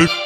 Thank